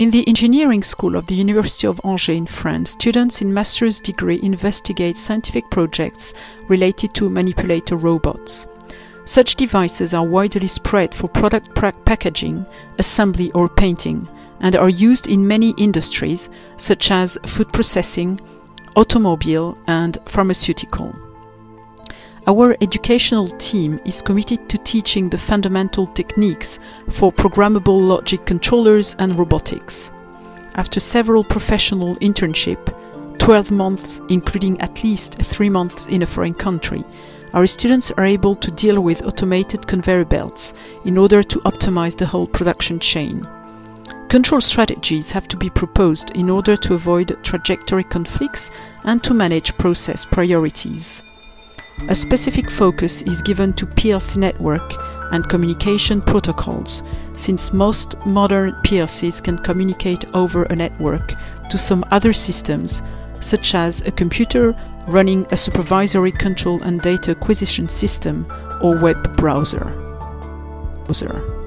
In the engineering school of the University of Angers in France, students in master's degree investigate scientific projects related to manipulator robots. Such devices are widely spread for product packaging, assembly or painting, and are used in many industries such as food processing, automobile and pharmaceutical. Our educational team is committed to teaching the fundamental techniques for programmable logic controllers and robotics. After several professional internships, 12 months including at least 3 months in a foreign country, our students are able to deal with automated conveyor belts in order to optimize the whole production chain. Control strategies have to be proposed in order to avoid trajectory conflicts and to manage process priorities. A specific focus is given to PLC network and communication protocols, since most modern PLCs can communicate over a network to some other systems, such as a computer running a supervisory control and data acquisition system or web browser. browser.